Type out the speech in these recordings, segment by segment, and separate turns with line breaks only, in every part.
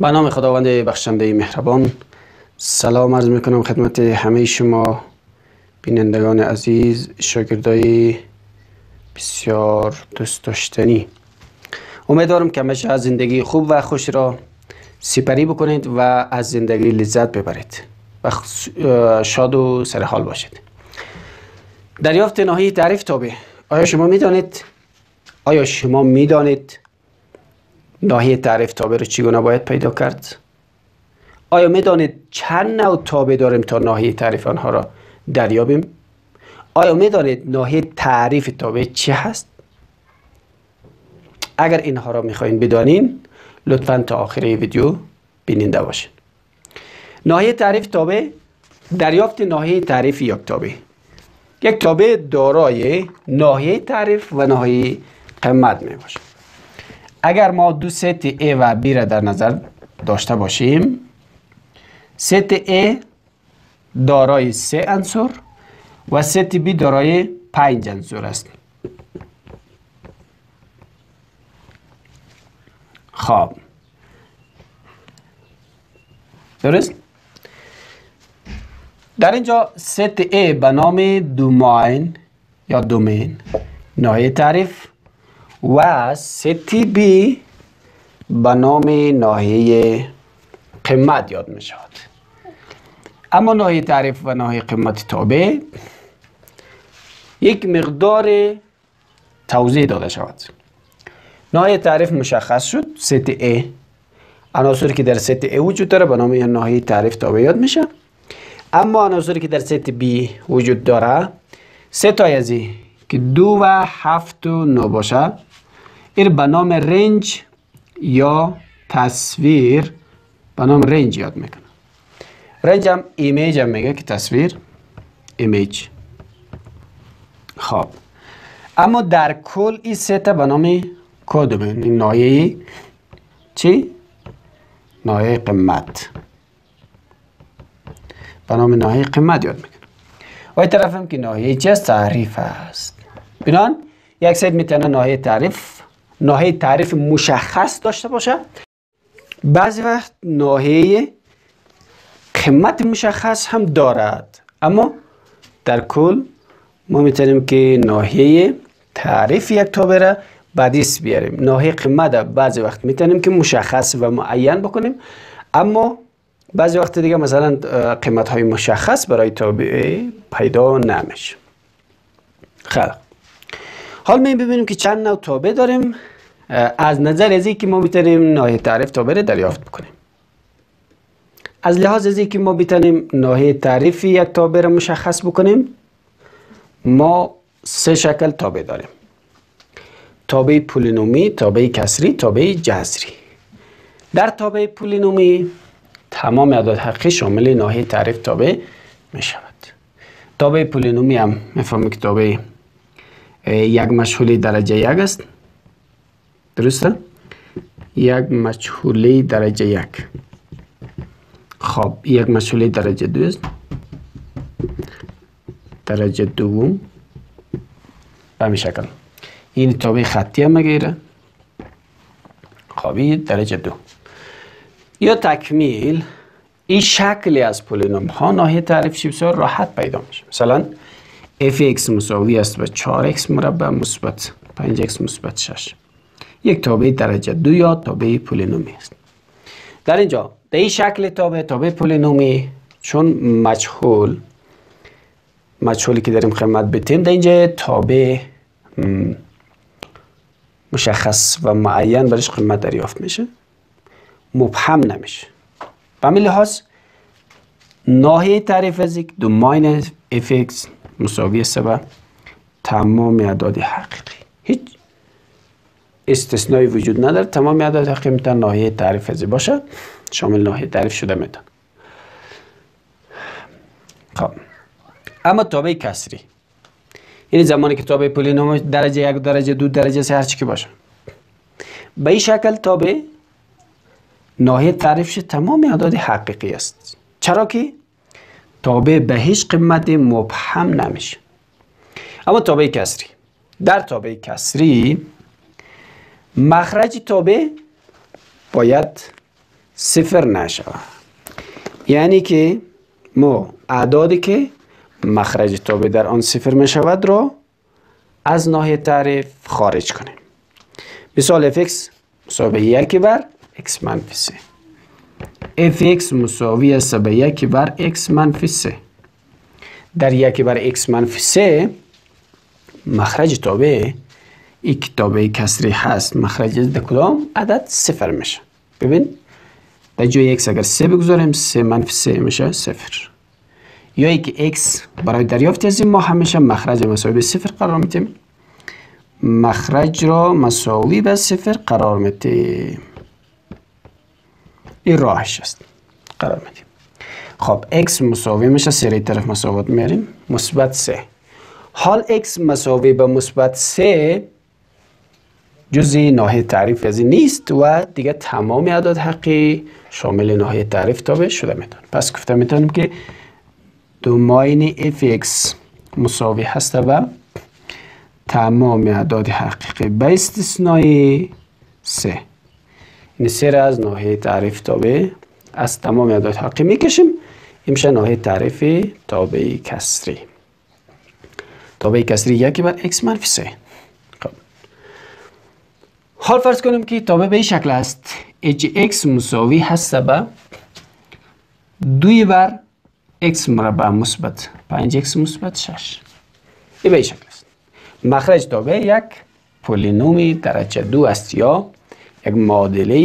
به نام خداوند بخشنده مهربان سلام عرض می‌کنم خدمت همه شما بینندگان عزیز شاگردای بسیار دوست داشتنی. امیدوارم که همیشه از زندگی خوب و خوش را سپری بکنید و از زندگی لذت ببرید و شاد و سرحال باشید. دریافت ناهی تعریف تابه آیا شما می‌دانید؟ آیا شما می‌دانید ناحیه تعریف تابع رو چگونه باید پیدا کرد؟ آیا می‌دانید چند نوع تابع داریم تا ناحیه تعریف آنها را دریابیم؟ آیا می‌دانید ناحیه تعریف تابع چی هست؟ اگر اینها را می‌خواین بدانین لطفا تا آخر ویدیو بیننده باشین ناحیه تعریف تابع دریافت ناحیه تعریف یک تابع یک تابع دارای ناحیه تعریف و ناحیه قیمت می باشه اگر ما دو ست A و B را در نظر داشته باشیم ست A دارای سه عنصر و ست B دارای پنج عنصر است. خب. درست؟ در اینجا ست A به نام دوماین یا دومین. ناحیه تعریف و ستی بی به نام ناحیه قیمت یاد می شود. اما ناحیه تعریف و ناحیه قیمت تابع یک مقدار توضیح داده شود. ناحیه تعریف مشخص شد ست A عناصری که در set A وجود داره به نام ناحیه تعریف تابع یاد میشه. اما عناصری که در set B وجود داره سه تا که دو و هفت و نو باشه. این به نام range یا تصویر به نام range یاد می‌کنه range هم image هم میگه که تصویر image. خب. اما در کل این سه تا به نام کد این نایه چی؟ نایه قیمت به نام نایه قیمت یاد می‌کنه و این طرف هم که نایه چه تعریف است. بینان یک سید می‌تونه نایه تعریف ناحیه تعریف مشخص داشته باشه. بعضی وقت ناحیه قیمت مشخص هم دارد. اما در کل ما می‌تونیم که ناحیه تعریف یک تابع را بعدیس بیاریم. ناحیه قیمت بعضی وقت می‌تونیم که مشخص و معین بکنیم. اما بعضی وقت دیگه مثلا قیمت های مشخص برای تابع پیدا نمیشه. خیلی حال می ببینیم که چند نوع تابع داریم از نظر از که ما می‌تونیم ناحیه تعریف تابع دریافت بکنیم. از لحاظ از که ما بتونیم ناحیه تعریف یک تابع را مشخص بکنیم ما سه شکل تابع داریم. تابع پولینومی، تابع کسری، تابع جذری. در تابع پولینومی تمام اعداد حقیقی شامل ناحیه تعریف تابع می شود تابع پولینومی هم می‌فهمیم که تابع یک مشغولی درجه یک است. درسته؟ یک مجهوله درجه یک. خب یک مجهوله درجه دو است. درجه دوم. به همین شکل این تابع خطی هم مگیره خب درجه دو. یا تکمیل این شکلی از پولینوم ها ناحیه تعریف بسیار راحت پیدا میشه. مثلا f(x) مساوی است به 4x مربع مثبت 5x مثبت 6 یک تابع درجه دو یا تابع پولینومی است. در اینجا در این شکل تابع تابع پولینومی چون مجهول مجهولی که داریم خدمت بتیم در اینجا تابع مشخص و معین برش قیمت دریافت میشه. مبهم نمیشه. به همین لحاظ ناحیه تعریف از دو ماین اف مساوی سبب تمام اعداد حقیقی. هیچ استثنایی وجود نداره. تمام اعداد حقیقی می‌تونن ناحیه تعریف ازی باشه. شامل ناحیه تعریف شده میتون خب. اما تابع کسری. یعنی زمانی که تابع پولینوم درجه یک درجه دو درجه سه هرچی که باشه. به این شکل تابع ناحیه تعریفش تمام اعداد حقیقی است. چرا که تابع به هیچ قیمت مبهم نمیشه. اما تابع کسری. در تابع کسری مخرج تابع باید صفر نشود. یعنی که ما اعدادی که مخرج تابع در آن صفر می شود را از ناحیه تعریف خارج کنیم. مثال fx مساوی یکی بر x منفی 3 fx مساوی است به یکی بر x منفی 3 در یکی بر x منفی 3 مخرج تابع این تابع کسری هست. مخرج در کدام عدد صفر میشه. ببین در جای x اگر 3 بگذاریم 3 منفی 3 میشه صفر. یا ای که x برای دریافت از ما همیشه مخرج مساوی به صفر قرار میتیم مخرج را مساوی به صفر قرار میتیم این راهش است. قرار میدیم. خب x مساوی میشه سری طرف مساوات میاریم. مثبت 3 حال x مساوی به مثبت 3 جزی ناحیه تعریف از نیست و دیگه تمام اعداد حقی شامل ناحیه تعریف تابع شده میتون پس گفته می‌تونیم که دوماین fx مساوی هست و تمام اعداد حقیقی به استثنای سه. این از ناحیه تعریف تابع از تمام اعداد حقیقی می‌کشیم. این میشه ناحیه تعریف تابع کسری. تابع کسری یکی بر x منفی سه. خب. حال فرض کنیم که تابع به این شکل است. Hx مساوی هست به دوی بر x مربع مثبت. 5x مثبت 6 این به این شکل است. مخرج تابع یک. پولینومی درجه دو است یا یک معادله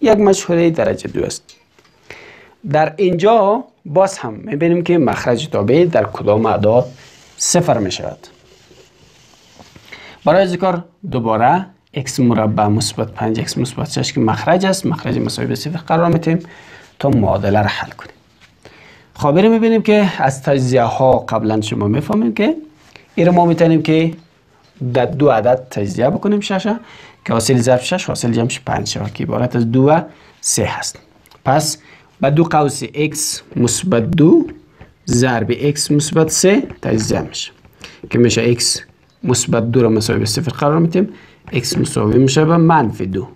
یک مشهوره درجه دو است. در اینجا باز هم می‌بینیم که مخرج تابع در کدام اعداد صفر می شود برای ذکر دوباره x مربع مثبت 5x مثبت 6 که مخرج است. مخرج مساوی به صفر قرار میتیم تا معادله را حل کنیم. خب می‌بینیم که از تجزیه ها قبلا شما می‌فهمیم که این ما می‌تونیم که در دو عدد تجزیه بکنیم شش که حاصل ضرب شش حاصل جمعش پنج شود که عبارت از دو و سه هست. پس به دو قوس x مثبت دو ضرب x مثبت سه تجزیه میشه که میشه x مثبت دو را مساوی به صفر قرار میتیم x مساوی میشه به منفی دو.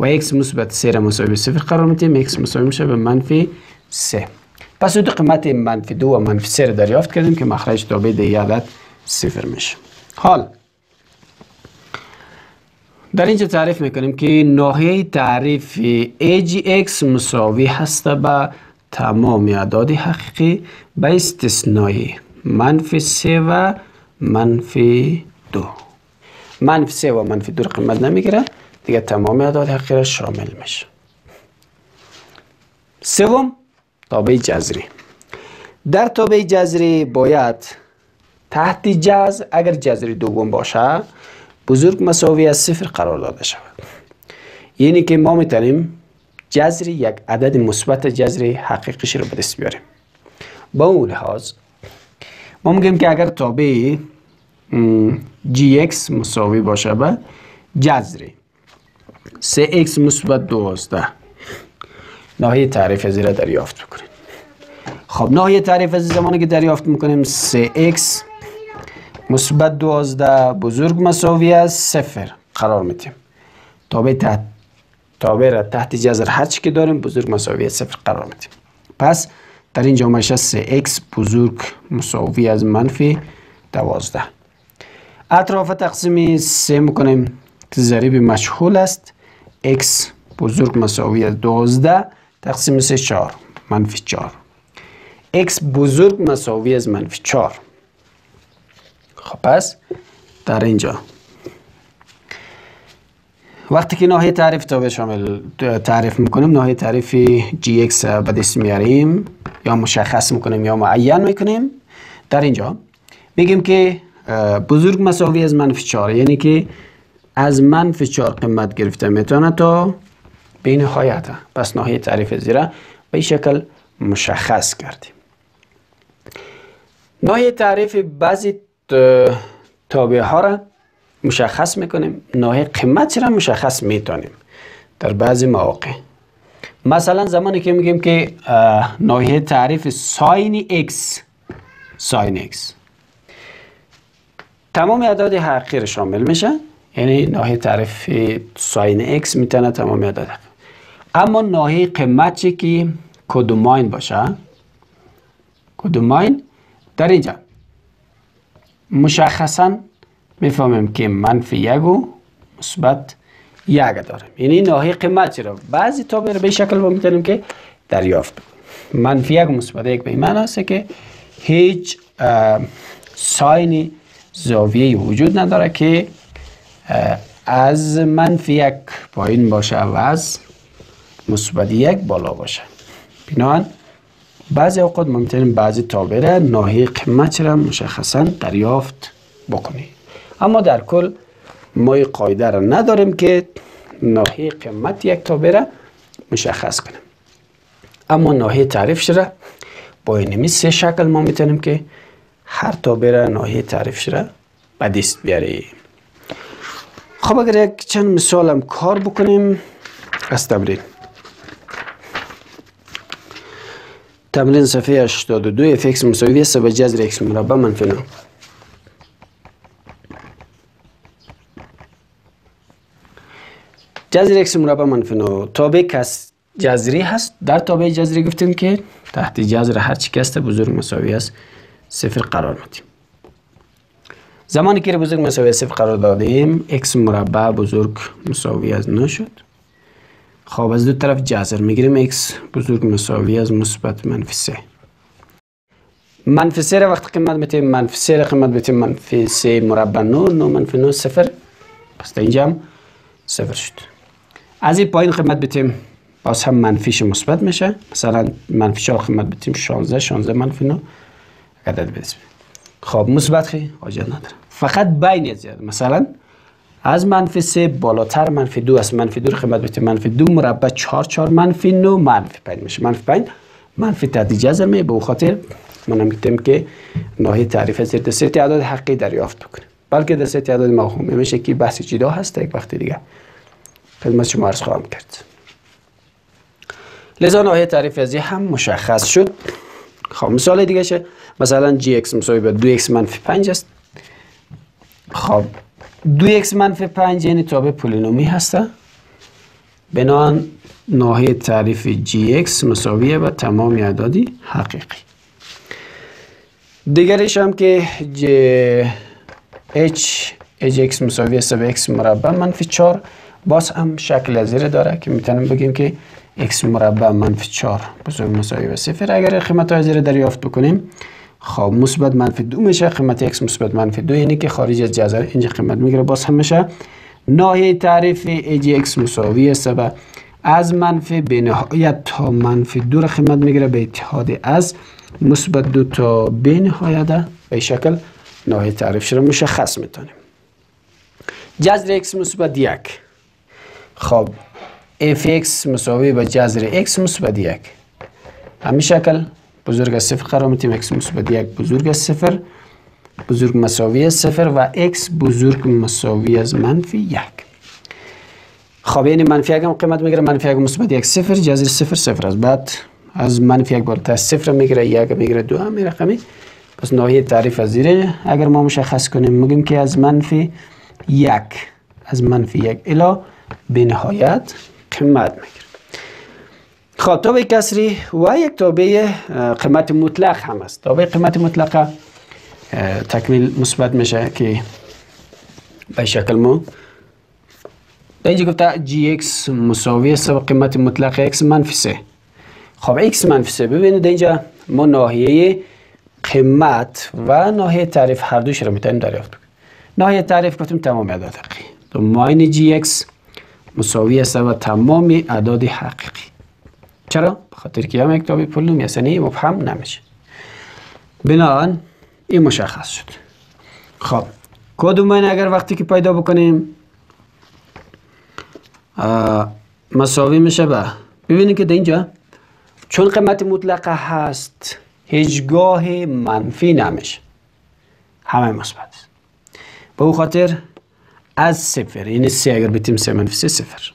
و x مثبت سه را مساوی به صفر قرار میتیم x مساوی میشه به منفی سه. پس دو قیمت منفی دو و منفی سه را دریافت کردیم که مخرج تابع در عدد صفر میشه. حال در اینجا تعریف می‌کنیم که ناحیه تعریف AGX مساوی هست به تمام اعداد حقیقی به استثنای منفی سه و منفی دو. منفی سه و منفی دو قیمت نمی‌گیره. دیگه تمام اعداد حقیقی شامل میشه. سوم تابع جذری. در تابع جذری باید تحت جذر اگر جذری دوم باشه بزرگ مساوی از صفر قرار داده شود. یعنی که ما می‌تونیم جذر یک عدد مثبت جذر حقیقیش رو به دست بیاریم. با اون لحاظ ما میگیم که اگر تابع gx مساوی باشه به جذر 3x مثبت 12 ناحیه تعریف زیر دریافت بکنیم. خب ناحیه تعریف از زمانی که دریافت می‌کنیم 3x مثبت 12 بزرگ مساوی از صفر. قرار میتیم تابع تحت تابع را تحت جذر هر چی که داریم بزرگ مساوی از صفر قرار میتیم پس در این جامعه 3x بزرگ مساوی از منفی 12 اطراف تقسیم 3 می‌کنیم. که ضریب مشغول است. X بزرگ مساوی از 12 تقسیم 3 4 منفی 4 x بزرگ مساوی از منفی 4 خب پس در اینجا. وقتی که ناحیه تعریف تابع شامل تعریف می‌کنیم ناحیه تعریف gx به دست میاریم یا مشخص می‌کنیم یا معین می‌کنیم. در اینجا میگیم که بزرگ مساوی از منفی 4 یعنی که از منفی 4 قیمت گرفته می‌تونه تا به نهایت. پس ناحیه تعریف زیره به این شکل مشخص کردیم. ناحیه تعریف بعضی تابع ها را مشخص می‌کنیم. ناحیه قیمت را مشخص می‌تونیم در بعضی مواقع. مثلا زمانی که میگیم که ناحیه تعریف ساین x ساین x تمام اعداد حقیقی شامل میشه. یعنی ناحیه تعریف ساین x می‌تونه تمام اعداد اما ناحیه قیمت چی که کدوماین باشه کدوماین در اینجا. مشخصا می‌فهمیم که منفی یک و مثبت یک داریم. یعنی ناحیه قیمت را بعضی تا به شکل ما می‌تونیم که دریافت. بکنیم منفی یک و مثبت یک به این است که هیچ ساین زاویه وجود نداره که از منفی یک پایین باشه و از مثبت یک بالا باشه. بنابراین بعضی اوقات ممکنه بعضی تابعه ناحیه قیمت را مشخصا دریافت بکنی. اما در کل ما قاعده را نداریم که ناحیه قیمت یک تابعه مشخص کنیم. اما ناحیه تعریف را با اینمی سه شکل ما می‌تونیم که هر تابعه ناحیه تعریف را به بیاریم. خب اگر یک چند مثال هم کار بکنیم از تمرین. تمرین صفحه 82 f x مساوی است به جذر x مربع منفی 9 جذر x مربع منفی 9 تابع کس جذری هست. در تابع جذری گفتیم که تحت جذر هر چی که بزرگ مساوی است صفر قرار میدیم. زمانی که بزرگ مساوی صفر قرار دادیم. X مربع بزرگ مساوی از 9 شد خب از دو طرف جذر می‌گیریم. X بزرگ مساوی از مثبت منفی 3 منفی 3 را وقتی قیمت میتیم منفی 3 را قیمت میتیم منفی 3 مربع 9 9 منفی 9 صفر. پس اینجا هم صفر شد. از این پایین قیمت بتیم باز هم منفیش مثبت میشه. مثلا منفی 4 قیمت بتیم 16 16 منفی 9 عدد بدیم. خب مثبت خیلی حاجت نداره. فقط بین زیاد. مثلا از منفی 3 بالاتر منفی 2 است منفی 2 رو قیمت بتیم منفی 2 مربع 4 4 منفی 9 منفی 5 میشه. منفی 5 منفی تعدیل جذر می به خاطر ما نمیگیم که ناحیه تعریف زیر سه تعداد حقی دریافت بکنیم بلکه در سه تعداد مفهومی میشه که بحث جدا هست یک وقت دیگه خدمت شما عرض خواهم کرد. لذا ناحیه تعریف ازی هم مشخص شد. خب مثال دیگه شه. مثلا gx مساوی به 2x منفی 5 است. خب 2x منفی 5 یعنی تابع پولینومی هسته. بنان ناحیه تعریف gx مساویه به تمام اعدادی حقیقی. دیگرش هم که h hx مساوی است به x مربع منفی 4 باز هم شکل زیر داره که می‌تونیم بگیم که x مربع منفی 4 بزرگ مساوی به صفر. اگر قیمت های زیر دریافت بکنیم خب مثبت منفی دو میشه قیمت x مثبت منفی دو یعنی که خارج از جذر اینجا قیمت می‌گیره باز هم میشه ناحیه تعریف x مساوی است و از منفی به نهایت تا منفی دو را قیمت می‌گیره به اتحاد از مثبت دو تا به نهایت به شکل ناحیه تعریف رو مشخص می‌تونیم. جذر x مثبت یک. خب fx مساوی به جذر x مثبت یک. همین شکل بزرگ از صفر قرار میتیم x مثبت یک بزرگ از صفر. بزرگ مساوی از صفر و x بزرگ مساوی از منفی یک. خب یعنی منفی یک هم قیمت می‌گیره. منفی یک مثبت یک صفر. جذر صفر صفر است. بعد از منفی یک بالاتر صفر می‌گیره. یک می‌گیره. دو هم رقمی پس ناحیه تعریف از زیره اگر ما مشخص کنیم میگیم که از منفی یک از منفی یک الا به نهایت قیمت می‌گیره. تابع کسری و یک تابع قیمت مطلق هم است. تابع قیمت مطلق تکمیل مثبت میشه که به شکل ما. در اینجا گفته gx مساوی است با قیمت مطلق x منفی 3 خب x منفی 3 ببینید اینجا ما ناحیه قیمت و ناحیه تعریف هر دوش رو می‌تونیم دریافت کنیم. ناحیه تعریف گفتیم تمام اعداد حقیقی. تو ماین gx مساوی است با تمام اعداد حقیقی. چرا؟ به خاطر که هم یک تابع پولنومی است یعنی مبهم نمیشه. بنابراین این مشخص شد. خب کدوم اگر وقتی که پیدا بکنیم مساوی میشه به ببینید که در اینجا چون قیمت مطلقه هست هیچگاه منفی نمیشه. همه مثبت به او خاطر از صفر یعنی سه اگر بتیم سه منفی سه صفر.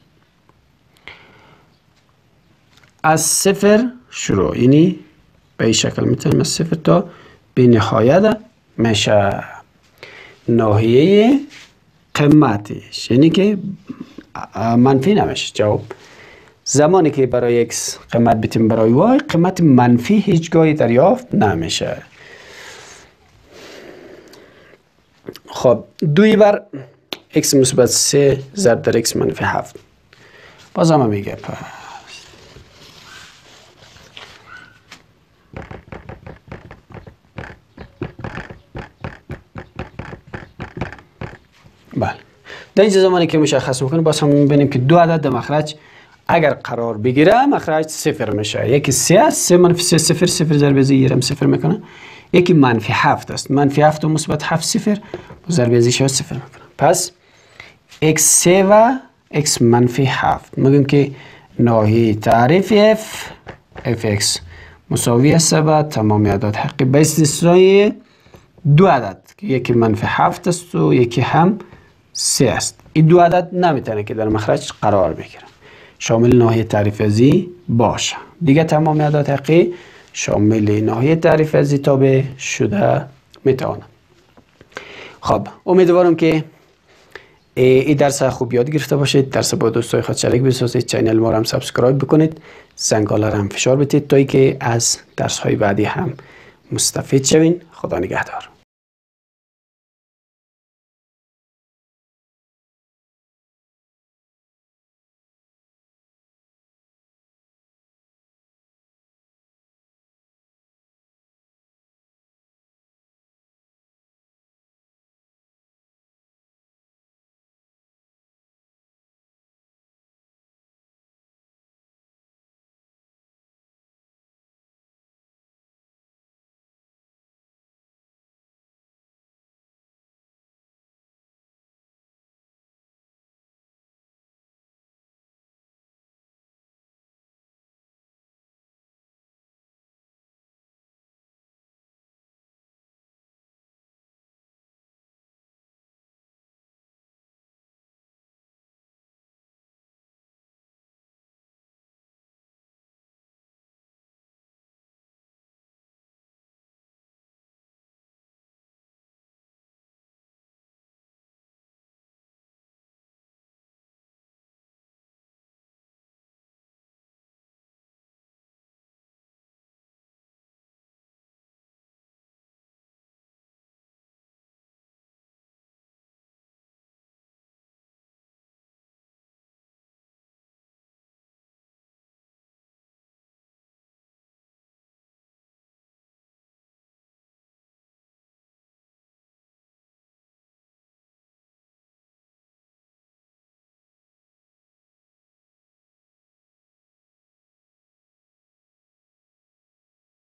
از صفر شروع. یعنی به این شکل می‌تونیم از صفر تا به نهایت میشه. ناحیه قیمتش یعنی که منفی نمیشه. جواب. زمانی که برای x قیمت بتیم برای y قیمت منفی هیچگاهی دریافت نمیشه. خب دوی بر x مثبت 3 ضرب در x منفی 7 باز هم میگه پس بله در اینجا زمانی که مشخص می‌کنیم باز هم می‌بینیم که دو عدد مخرج اگر قرار بگیره مخرج صفر میشه. یکی سه است سه منفی سه صفر صفر ضرب زیر صفر می‌کنه. یکی منفی هفت است. منفی هفت و مثبت هفت صفر ضرب ازی شد صفر می‌کنه. پس x 3 و x منفی هفت. میگیم که ناحیه تعریف f fx مساوی است با تمام اعداد حقی. به استثنای دو عدد یکی منفی هفت است و یکی هم سه است. این دو عدد نمی‌تونه که در مخرج قرار بگیره شامل ناحیه تعریف ازی باشه. دیگه تمام اعداد حقی شامل ناحیه تعریف ازی تابع شده می‌تونه خب امیدوارم که این درس خوب یاد گرفته باشید. درس با دوستای خود شریک بسازید. channel ما رو هم subscribe بکنید. زنگال رو هم فشار بدید تا که از درس های بعدی هم مستفید شوین. خدا نگهدار.